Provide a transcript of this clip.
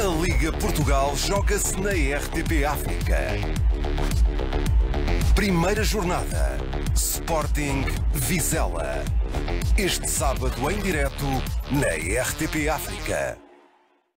A Liga Portugal joga-se na RTP África. Primeira jornada. Sporting Vizela. Este sábado em direto na RTP África.